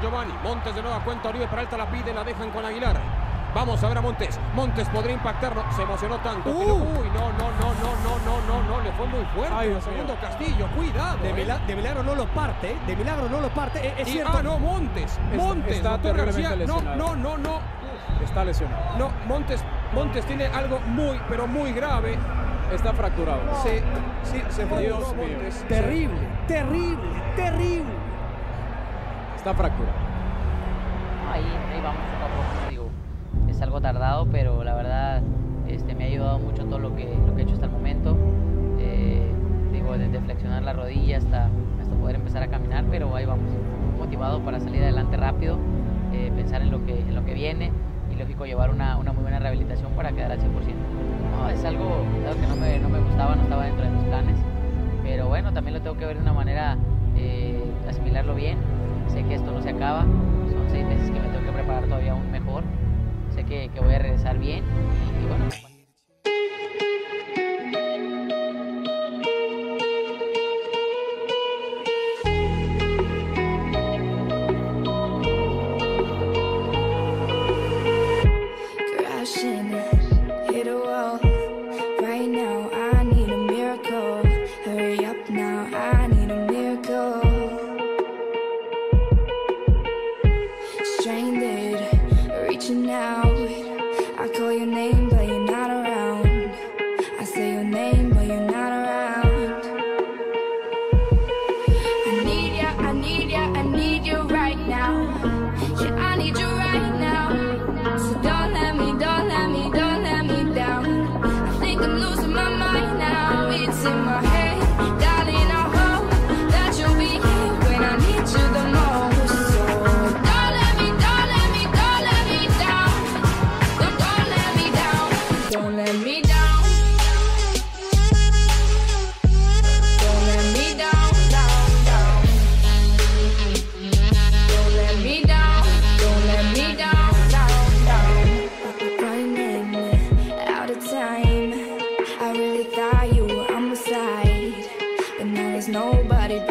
Giovanni. Montes de nueva cuenta. Oribe Peralta la pide, la dejan con Aguilar. Vamos a ver a Montes. Montes podría impactarlo. Se emocionó tanto. Uh. uy, no, no, no, no, no, no, no, no. Le fue muy fuerte. Ay, el Dios segundo. Castillo. Cuidado. De, eh. mila- de milagro no lo parte, ¿eh? de milagro no lo parte. Es, es Y- cierto. ah, no, Montes. Está- Montes. está terriblemente García. No, no, no, no. Está lesionado. No, Montes, Montes tiene algo muy, pero muy grave. Está fracturado. Se, sí, se fue. Montes. Terrible, terrible, terrible. Está fracturado. Ahí, ahí vamos poco a poco, digo, es algo tardado, pero la verdad este, me ha ayudado mucho todo lo que, lo que he hecho hasta el momento. Eh, digo, desde flexionar la rodilla hasta, hasta poder empezar a caminar, pero ahí vamos, motivado para salir adelante rápido, eh, pensar en lo, que, en lo que viene y lógico llevar una, una muy buena rehabilitación para quedar al 100%. No, es algo, algo que no me, no me gustaba, no estaba dentro de mis planes, pero bueno, también lo tengo que ver de una manera, acaba, son seis meses que me tengo que preparar todavía aún mejor. Sé que, que voy a regresar bien y, y bueno. now, I need a miracle. Hurry up now, I need a miracle. Reaching out. I call your name,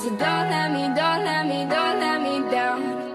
So don't let me, don't let me, don't let me down.